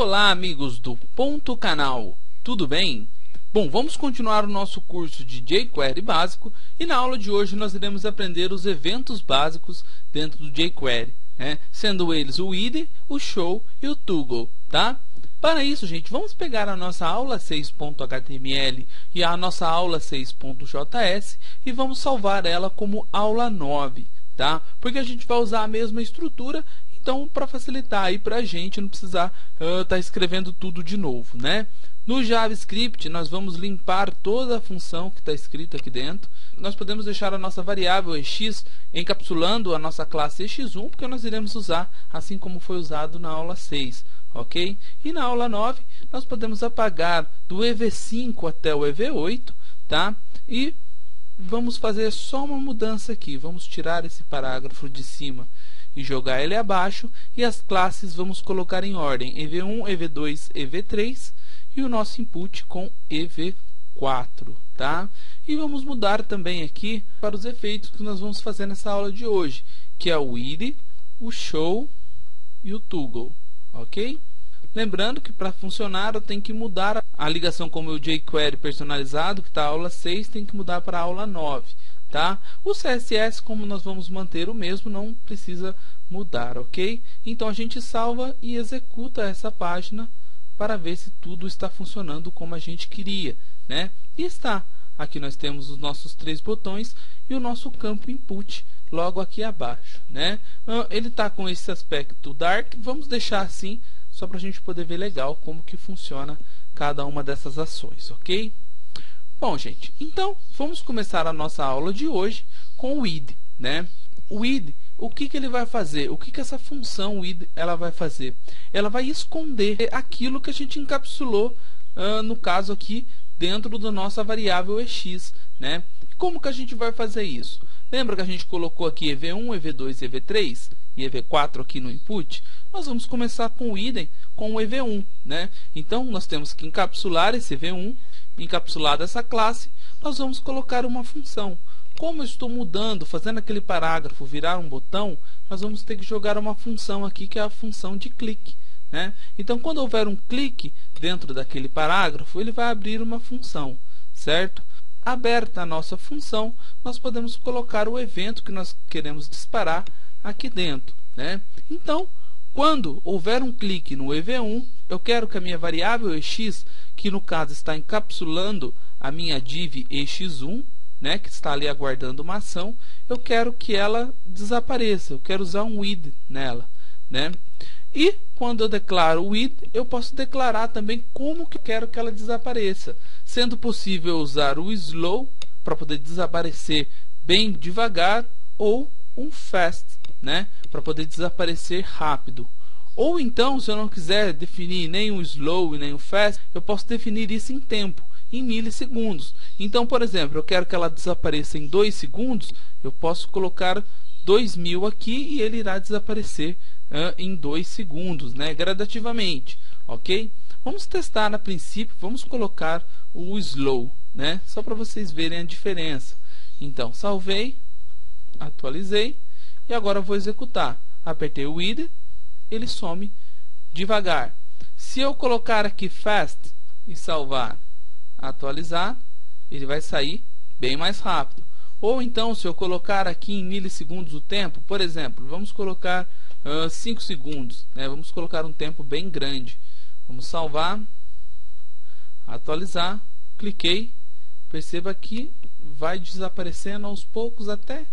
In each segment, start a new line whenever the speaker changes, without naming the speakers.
Olá, amigos do Ponto Canal, tudo bem? Bom, vamos continuar o nosso curso de jQuery básico e na aula de hoje nós iremos aprender os eventos básicos dentro do jQuery, né? sendo eles o id, o show e o toggle, tá? Para isso, gente, vamos pegar a nossa aula 6.html e a nossa aula 6.js e vamos salvar ela como aula 9, tá? Porque a gente vai usar a mesma estrutura então, para facilitar aí para a gente não precisar estar uh, tá escrevendo tudo de novo, né? No JavaScript, nós vamos limpar toda a função que está escrita aqui dentro. Nós podemos deixar a nossa variável x encapsulando a nossa classe x1, porque nós iremos usar assim como foi usado na aula 6, ok? E na aula 9, nós podemos apagar do EV5 até o EV8, tá? E vamos fazer só uma mudança aqui. Vamos tirar esse parágrafo de cima e jogar ele abaixo e as classes vamos colocar em ordem EV1, EV2, EV3 e o nosso input com EV4, tá? E vamos mudar também aqui para os efeitos que nós vamos fazer nessa aula de hoje, que é o id, o show e o toggle, ok? Lembrando que para funcionar eu tenho que mudar a ligação com o meu jQuery personalizado, que está aula 6, tem que mudar para aula 9 tá? O CSS, como nós vamos manter o mesmo, não precisa mudar, ok? Então a gente salva e executa essa página para ver se tudo está funcionando como a gente queria, né? E está. Aqui nós temos os nossos três botões e o nosso campo input logo aqui abaixo, né? Ele está com esse aspecto dark, vamos deixar assim só para a gente poder ver legal como que funciona cada uma dessas ações, ok? Bom, gente, então vamos começar a nossa aula de hoje com o id, né? O id, o que, que ele vai fazer? O que, que essa função id ela vai fazer? Ela vai esconder aquilo que a gente encapsulou, uh, no caso aqui, dentro da nossa variável x, né? Como que a gente vai fazer isso? Lembra que a gente colocou aqui EV1, EV2 e EV3 e EV4 aqui no input? Nós vamos começar com o idem com o EV1, né? Então, nós temos que encapsular esse EV1 encapsulada essa classe, nós vamos colocar uma função. Como eu estou mudando, fazendo aquele parágrafo virar um botão, nós vamos ter que jogar uma função aqui, que é a função de clique. Né? Então, quando houver um clique dentro daquele parágrafo, ele vai abrir uma função, certo? Aberta a nossa função, nós podemos colocar o evento que nós queremos disparar aqui dentro. Né? Então, quando houver um clique no EV1, eu quero que a minha variável x que no caso está encapsulando a minha div x1, né, que está ali aguardando uma ação, eu quero que ela desapareça, eu quero usar um id nela, né? E quando eu declaro o id, eu posso declarar também como que eu quero que ela desapareça, sendo possível usar o slow para poder desaparecer bem devagar ou um fast, né, para poder desaparecer rápido. Ou então, se eu não quiser definir nem o slow e nem o fast, eu posso definir isso em tempo, em milissegundos. Então, por exemplo, eu quero que ela desapareça em 2 segundos, eu posso colocar 2000 aqui e ele irá desaparecer uh, em 2 segundos, né, gradativamente, ok? Vamos testar a princípio, vamos colocar o slow, né, só para vocês verem a diferença. Então, salvei, atualizei e agora vou executar. Apertei o id ele some devagar. Se eu colocar aqui fast e salvar, atualizar, ele vai sair bem mais rápido. Ou então, se eu colocar aqui em milissegundos o tempo, por exemplo, vamos colocar 5 uh, segundos, né? vamos colocar um tempo bem grande. Vamos salvar, atualizar, cliquei, perceba que vai desaparecendo aos poucos até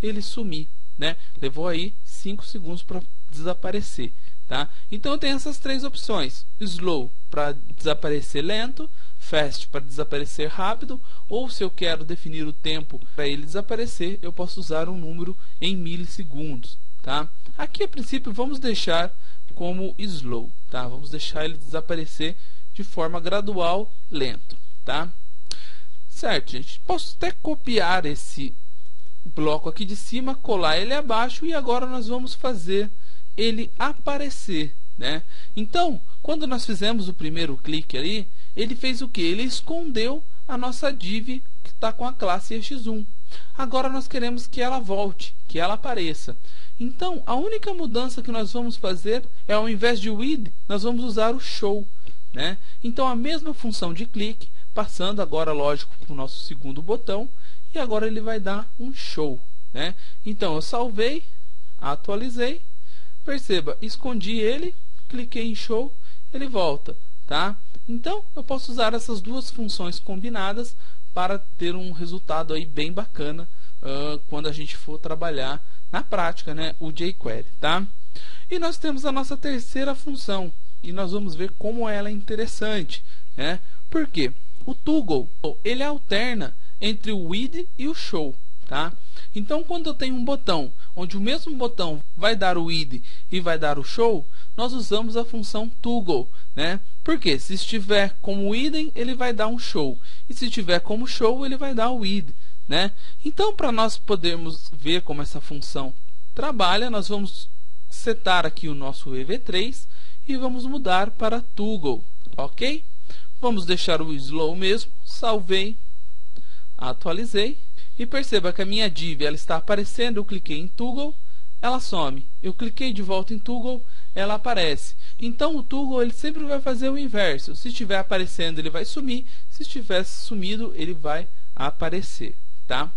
ele sumir. Né? Levou aí 5 segundos para desaparecer. Tá? Então tem essas três opções: slow para desaparecer lento, fast para desaparecer rápido, ou se eu quero definir o tempo para ele desaparecer, eu posso usar um número em milissegundos. Tá? Aqui a princípio vamos deixar como slow, tá? Vamos deixar ele desaparecer de forma gradual, lento, tá? Certo, gente. Posso até copiar esse bloco aqui de cima, colar ele abaixo e agora nós vamos fazer ele aparecer, né? Então, quando nós fizemos o primeiro clique ali, ele fez o que? Ele escondeu a nossa div que está com a classe x1, Agora nós queremos que ela volte, que ela apareça. Então, a única mudança que nós vamos fazer é, ao invés de with, nós vamos usar o show. Né? Então, a mesma função de clique, passando agora, lógico, para o nosso segundo botão, e agora ele vai dar um show. Né? Então, eu salvei, atualizei, perceba, escondi ele, cliquei em show, ele volta. Tá? Então, eu posso usar essas duas funções combinadas para ter um resultado aí bem bacana uh, quando a gente for trabalhar na prática né, o jQuery. Tá? E nós temos a nossa terceira função, e nós vamos ver como ela é interessante. Né? Por quê? O toggle ele alterna entre o with e o show. Tá? Então, quando eu tenho um botão onde o mesmo botão vai dar o with e vai dar o show, nós usamos a função toggle. Né? Porque se estiver como idem, ele vai dar um show. E se estiver como show, ele vai dar o id. Né? Então, para nós podermos ver como essa função trabalha, nós vamos setar aqui o nosso EV3 e vamos mudar para toggle, ok? Vamos deixar o slow mesmo, salvei, atualizei e perceba que a minha div ela está aparecendo, eu cliquei em toggle, ela some. Eu cliquei de volta em toggle, ela aparece. Então o toggle ele sempre vai fazer o inverso. Se estiver aparecendo, ele vai sumir. Se estiver sumido, ele vai aparecer, tá?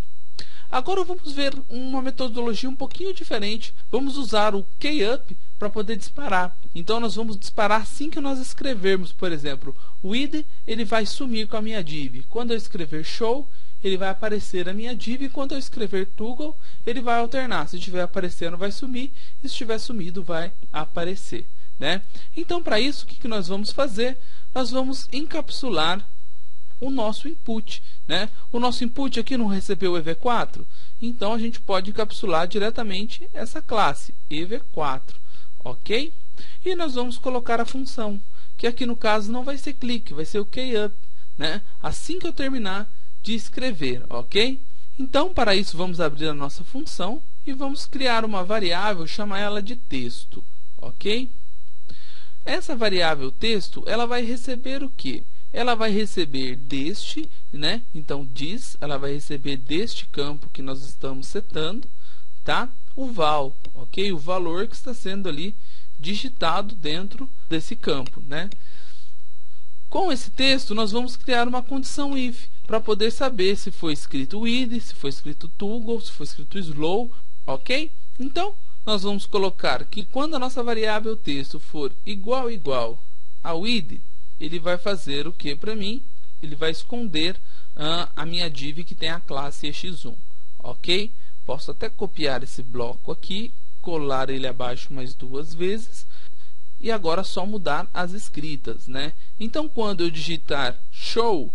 Agora vamos ver uma metodologia um pouquinho diferente. Vamos usar o keyup para poder disparar. Então nós vamos disparar assim que nós escrevermos, por exemplo, id, ele vai sumir com a minha div. Quando eu escrever show, ele vai aparecer a minha div quando eu escrever toggle, ele vai alternar. Se estiver aparecendo, vai sumir, e se estiver sumido, vai aparecer. Né? Então, para isso, o que nós vamos fazer? Nós vamos encapsular o nosso input. Né? O nosso input aqui não recebeu EV4, então a gente pode encapsular diretamente essa classe, EV4. Ok? E nós vamos colocar a função, que aqui no caso não vai ser clique, vai ser o keyup. Né? Assim que eu terminar de escrever, ok? Então, para isso, vamos abrir a nossa função e vamos criar uma variável, chamar ela de texto, ok? Essa variável texto, ela vai receber o que? Ela vai receber deste, né? Então, diz, ela vai receber deste campo que nós estamos setando, tá? O val, ok? O valor que está sendo ali digitado dentro desse campo, né? Com esse texto, nós vamos criar uma condição if para poder saber se foi escrito with, se foi escrito toggle, se foi escrito slow, ok? Então, nós vamos colocar que quando a nossa variável texto for igual igual ao id, ele vai fazer o que para mim? Ele vai esconder uh, a minha div que tem a classe x1, ok? Posso até copiar esse bloco aqui, colar ele abaixo mais duas vezes e agora só mudar as escritas, né? Então, quando eu digitar show,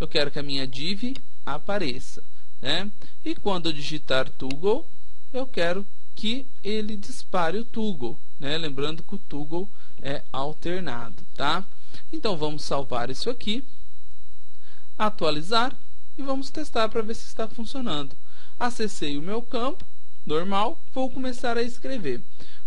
eu quero que a minha div apareça, né? E quando eu digitar toggle, eu quero que ele dispare o toggle, né? Lembrando que o toggle é alternado, tá? Então vamos salvar isso aqui, atualizar e vamos testar para ver se está funcionando. Acessei o meu campo normal, vou começar a escrever.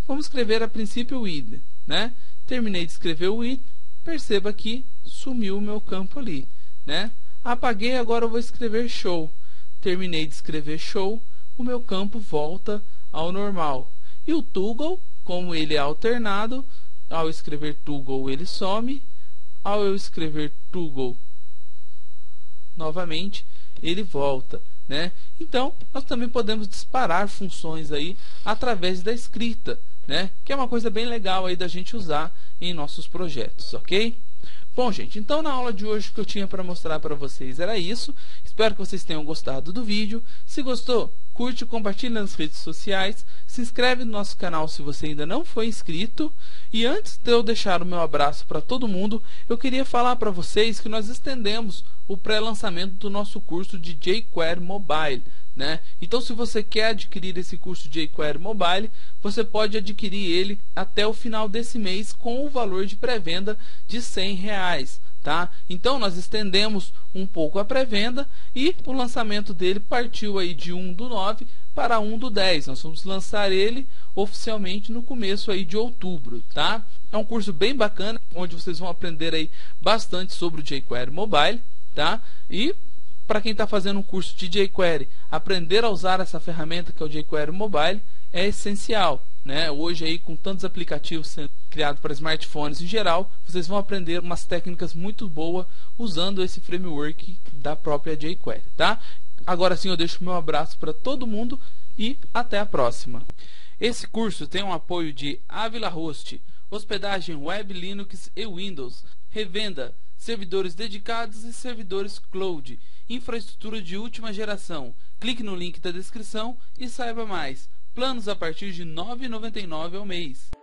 Vamos escrever a princípio o id, né? Terminei de escrever o id, perceba que sumiu o meu campo ali, né? Apaguei, agora vou escrever show. Terminei de escrever show, o meu campo volta ao normal. E o toggle, como ele é alternado, ao escrever toggle ele some, ao eu escrever toggle novamente, ele volta. Né? Então, nós também podemos disparar funções aí através da escrita, né? que é uma coisa bem legal aí da gente usar em nossos projetos, ok? Bom, gente, então na aula de hoje que eu tinha para mostrar para vocês era isso. Espero que vocês tenham gostado do vídeo. Se gostou, curte, compartilha nas redes sociais, se inscreve no nosso canal se você ainda não foi inscrito. E antes de eu deixar o meu abraço para todo mundo, eu queria falar para vocês que nós estendemos o pré-lançamento do nosso curso de jQuery Mobile. Né? Então, se você quer adquirir esse curso jQuery Mobile, você pode adquirir ele até o final desse mês com o valor de pré-venda de 100 reais. Tá? Então nós estendemos um pouco a pré-venda e o lançamento dele partiu aí de 1 do 9 para 1 do 10. Nós vamos lançar ele oficialmente no começo aí de outubro, tá? É um curso bem bacana onde vocês vão aprender aí bastante sobre o jQuery Mobile, tá? E para quem está fazendo um curso de jQuery, aprender a usar essa ferramenta que é o jQuery Mobile é essencial. Né? Hoje aí com tantos aplicativos sendo criados para smartphones em geral, vocês vão aprender umas técnicas muito boas usando esse framework da própria jQuery, tá? Agora sim eu deixo meu abraço para todo mundo e até a próxima. Esse curso tem um apoio de Avila Host, hospedagem web, Linux e Windows, revenda, servidores dedicados e servidores cloud, infraestrutura de última geração. Clique no link da descrição e saiba mais. Planos a partir de R$ 9,99 ao mês.